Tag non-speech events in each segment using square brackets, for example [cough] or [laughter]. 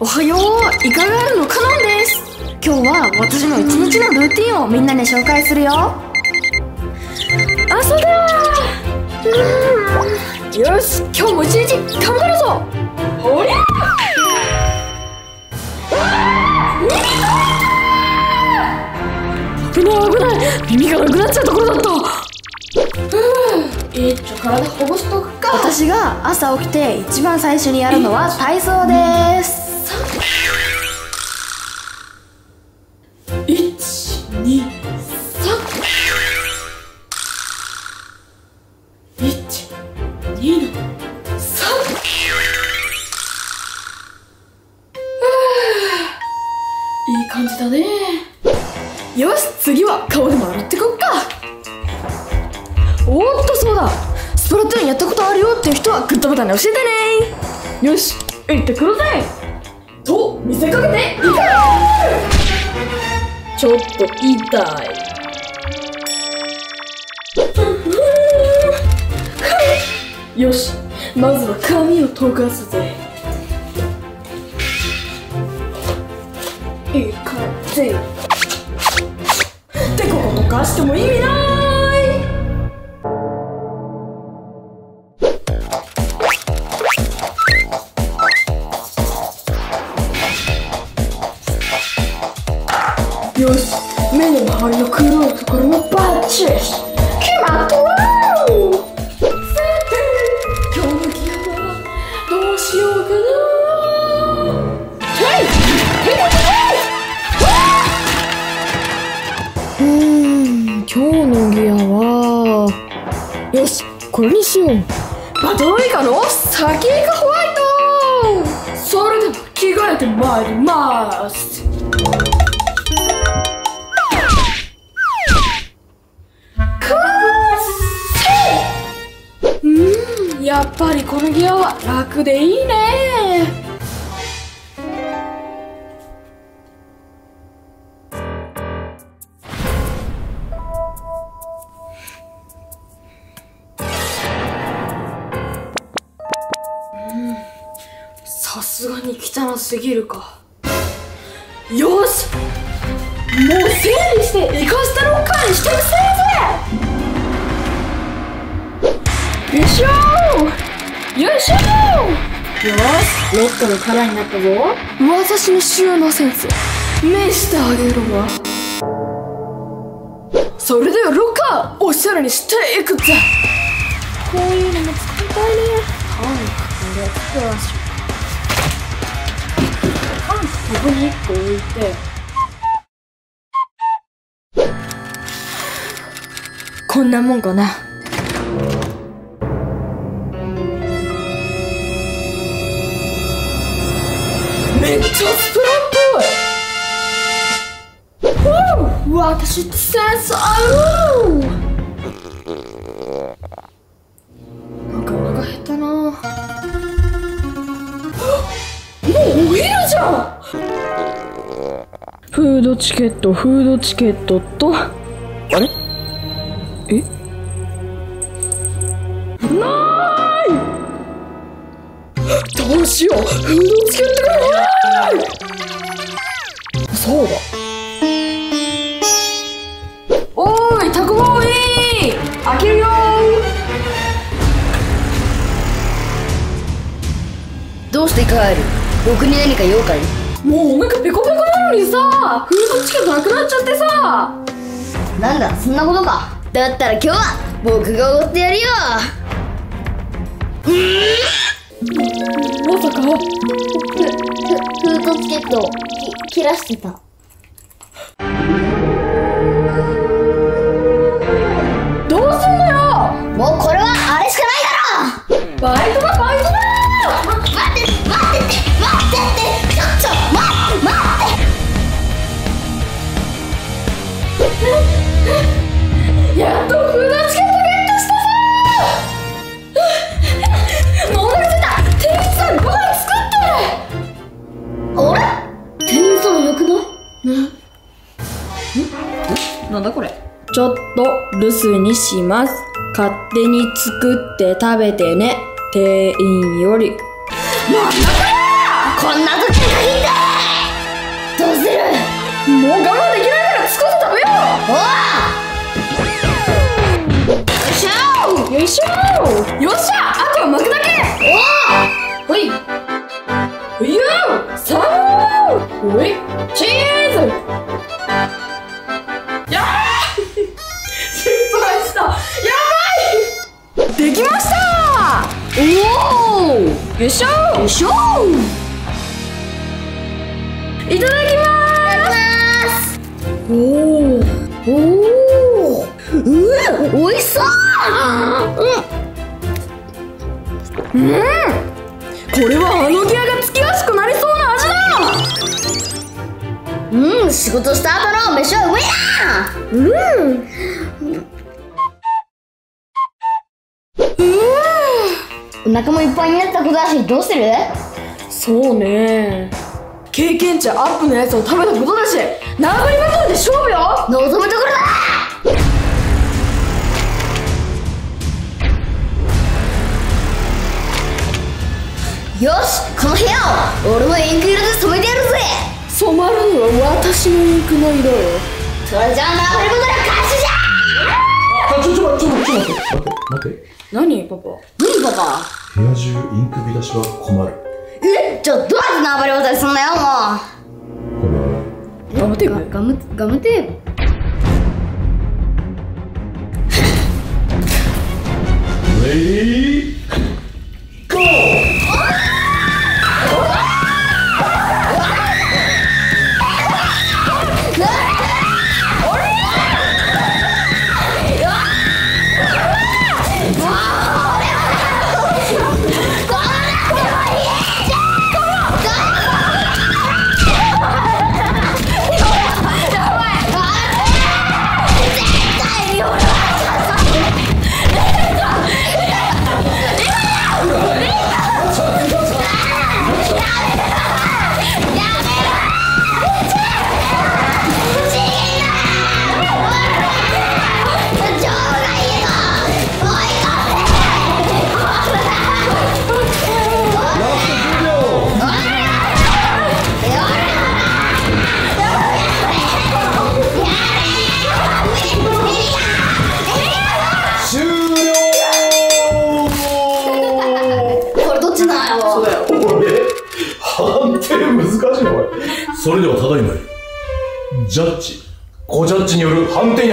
おはよう。いかがあるの？カノンです。今日は私の一日のルーティンをみんなに紹介するよ。あそう。だうんよし今日も一日頑張るぞ。おりゃ危ない危ない。耳がなくなっちゃうところだった。えー、ちょ体ほぐしとくか。私が朝起きて一番最初にやるのは体操です。いい感じだね。よし次は顔でも洗ってこっか。おっとそうだ。スプラトゥーンやったことあるよっていう人はグッドボタンで教えてね。よし行ってくる。と痛い。よしまずは髪を溶かすぜ。いい感じでここ溶かしても意味ない。今日のギアはよしこれにしよう。バトロイカの？先イカホワイト。それでは着替えてまいります。うんやっぱりこのギアは楽でいいね。すがに汚すぎるか。よしもう整理して生かしたロッカーにしてみせるぜよいしょ。よいしょ。よしロッカーの空になったぞ。私の収納センス。見してあげるわ。それではロッカーおしゃれにしていくぜ。こういうのも作りたいね。はいこれ作らしパンここに1個置いて。こんなもんかな。めっちゃスプランっぽいふう私ってセンスある。なんかお腹減ったな。もうお昼じゃん。フードチケットフードチケットと？あれ？え？ない！どうしよう。フードチケットがない！そうだ。おーいタコボー！イ開けるよどうして帰る？僕に何か用かい？もうお腹ペコペコなのにさフードチケットなくなっちゃってさ。なんだそんなことか。だったら今日は僕がおごってやるよ。まさかフフフードチケットをき切らしてた。どうすんのよ。もうこれはあれしかないだろ。バイトなんだこれ？ちょっと留守にします。勝手に作って食べてね。店員より。こんな時にもう我慢できないから少し食べよおよっしゃうよいしょ！よっしゃ！あとは巻くだけ！おほい。ほいよさあほい！チーズよいしょよいしょいただきます。おおおおうわおいしそううん。これはあのギアがつきやすくなりそうな味だうん。仕事した後の飯はうめえなうん。お腹もいっぱいになったことだしどうする？そうね。経験値アップのやつを食べたことだし。縄張りバトルで勝負よ。望むところだ！よしこの部屋を俺のインク色で染めてやるぜ！染まるのは私のインクの色よ。それじゃあ縄張りバトルは勝ちじゃ！あちょちょちょちょ待って待って。待って何パパ？何パパ？部屋中インク火出しは困る。えちょどうやって縄張りバトルすんだよこれはガムテープ？もうガムガムテープ？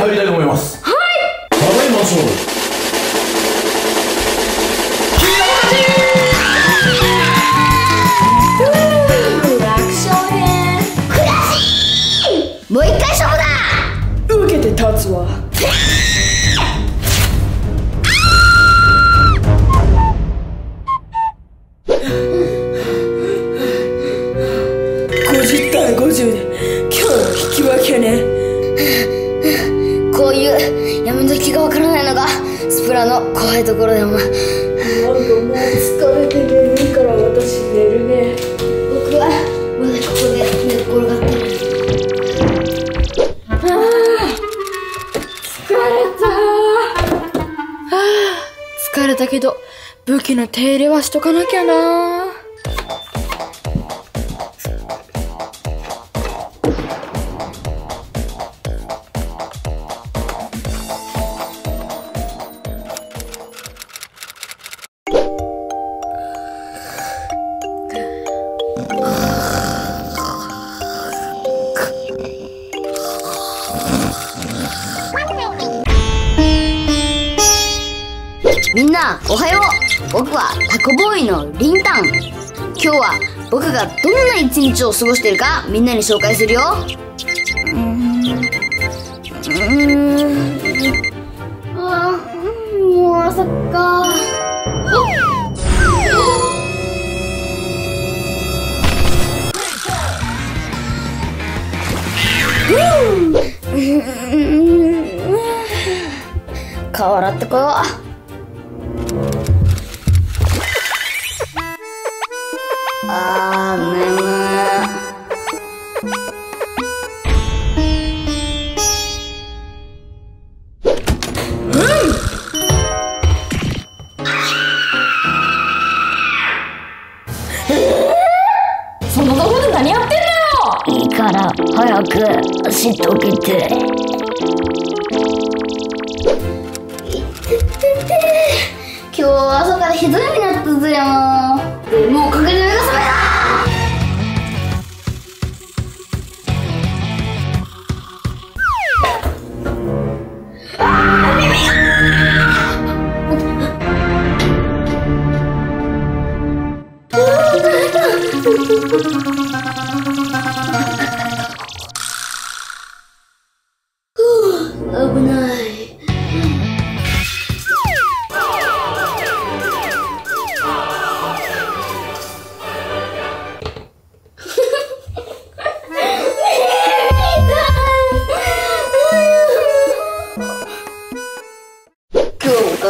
入りたいと思います。はい。ただいま勝負。楽勝ねもう一回勝負だ。受けて立つわ [laughs] スプラの怖いところでも。なんかもう疲れて寝るから私寝るね。僕はまだここで寝っ転がってる。疲れた。はあ疲れたけど武器の手入れはしとかなきゃなみんなおはよう。僕はタコボーイのリンタン。今日は僕がどんな一日を過ごしているかみんなに紹介するよ。うーん。うーんあーもう朝か [laughs] 顔洗ってこよう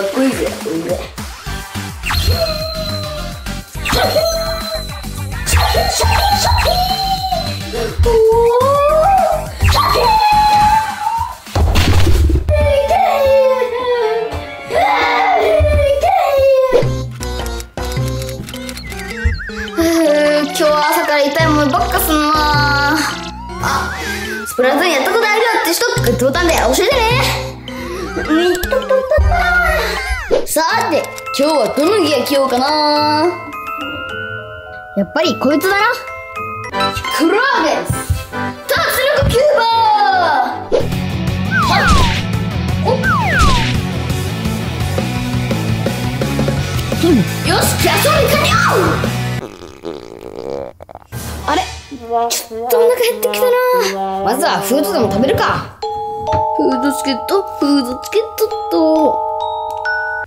っこいいぜおいで今日は朝から痛いものばっスプラトゥーンやったことあるよって人ボタンで教えてね。さて今日はどのギア着ようかな？やっぱりこいつだな。クラーゲス脱力キューバー。およしキャソリ完了あれ？ちょっとお腹減ってきたな。まずはフードでも食べるか。フードチケットフードチケットっと。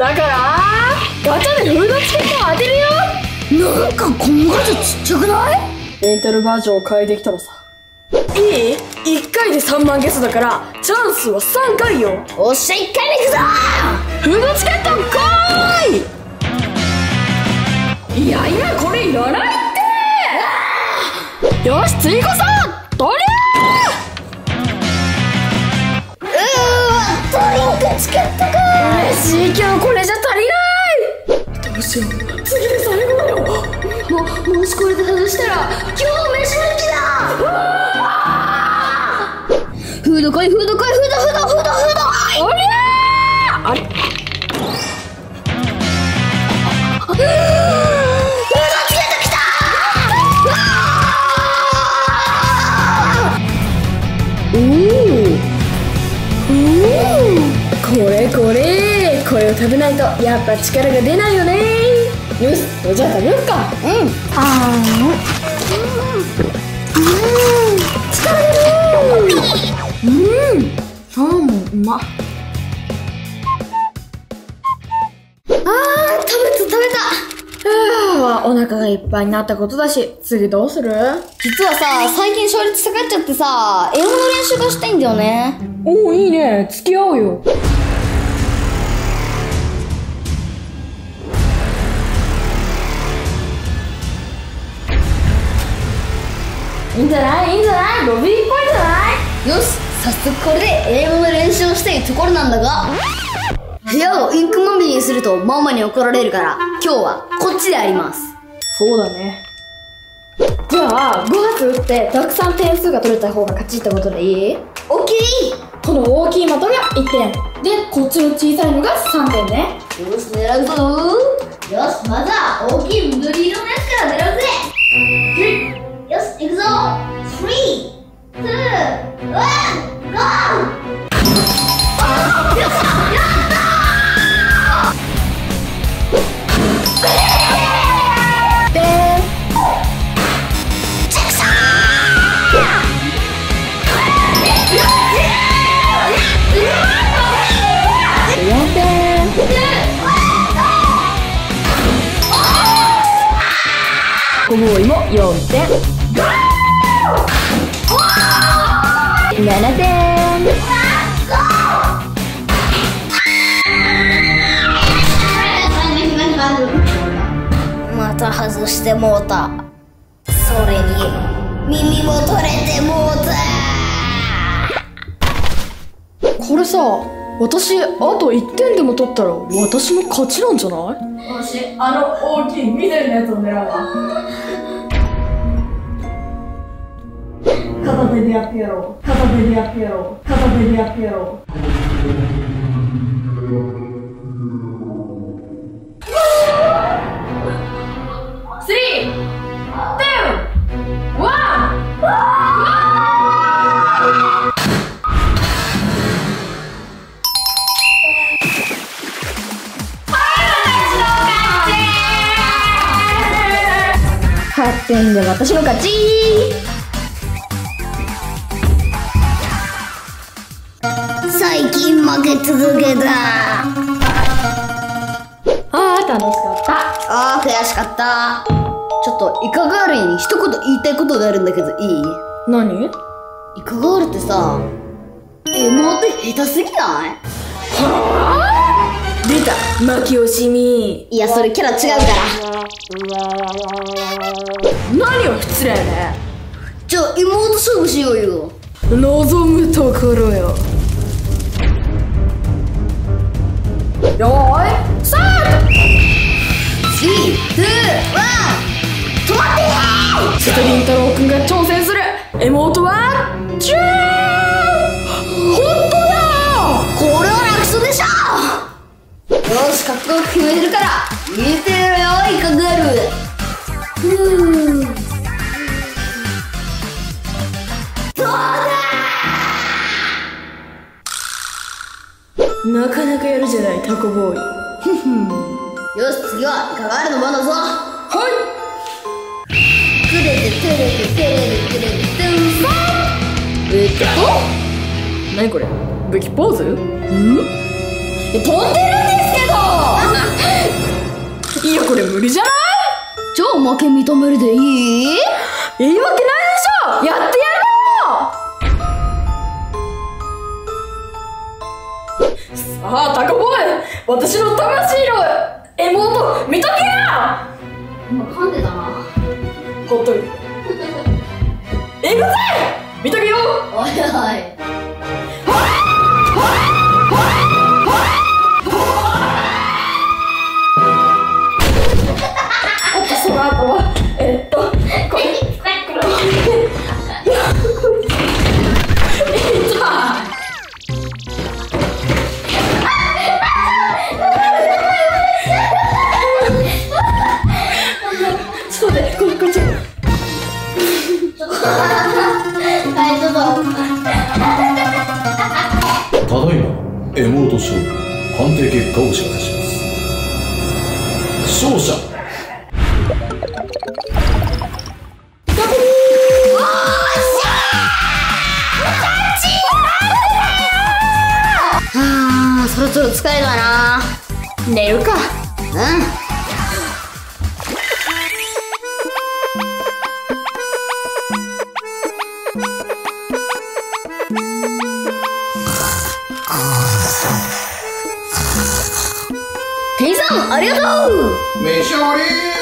だからガチャでフードチケットを当てるよ。なんかこのガチャちっちゃくない？レンタルバージョンを変えてきたのさ。いい ?1 回で3万ゲスだからチャンスは3回よ。おっしゃ一回目行くぞフードチケット来い。いやいやこれいらないってよし次こそ取うンクチケットかりゃ嬉しいけどこれじゃ足りない。どうしよう。次で最後だよ。ももしこれで外したら今日ないとやっぱ力が出ないよね。よしじゃあ食べようか。うん。あうん。サーモンうま。っあー食べた食べた。あーお腹がいっぱいになったことだし。次どうする？実はさ最近勝率下がっちゃってさ英語の練習がしたいんだよね。おおいいね。付き合おうよいいんじゃない？いいんじゃない？ロビーっぽいんじゃない？よし早速これで英語の練習をしたいところなんだが。部屋をインクまみれにするとママに怒られるから今日はこっちでやります。そうだね。じゃあ5発打ってたくさん点数が取れた方が勝ちってことでいい？オッケこの大きい的が1点。でこっちの小さいのが3点ね。ーよし狙うぞ。よしまずは大きい緑色のやつから狙うぜよし、行くぞ !3、2、1、GO! ごも4点7点また外してもうた。それに耳も取れてもうた。これさ私あと1点でも取ったら私の勝ちなんじゃない？私あの大きい緑のやつを狙うわ片手でやってやろう。片手でやってやろう。片手でやってやろう。 Three, two, one。8点で私の勝ちけ続けたあー楽しかった。あー悔しかった。ちょっとイカガールに一言言いたいことがあるんだけどいい？何？イカガールってさ妹下手すぎない？出た。負け惜しみいやそれキャラ違うから。何を失礼ね。じゃあ妹勝負しようよ。望むところよよーいスタート。3、2、1まってストリン太郎くんが挑戦する。妹はジュー本当だ。こよし覚悟決めるから。見てろよイカガール。ふうどう。やるじゃないタコボーイ。よし次はイカガールの番だぞはい。くれててれててれててれててんさえっと何これ武器ポーズんえ飛んでるんですけどいやこれ無理じゃないじゃあ負け認めるでいい言い訳ないでしょやってやろうさあタコボーイ。私の魂の妹見とけよ今噛んでたな。ほっといて。行くぜ見とけよ！おいおいそろそろ疲れたな。寝るか。うん。ピザありがとう。召し上がれ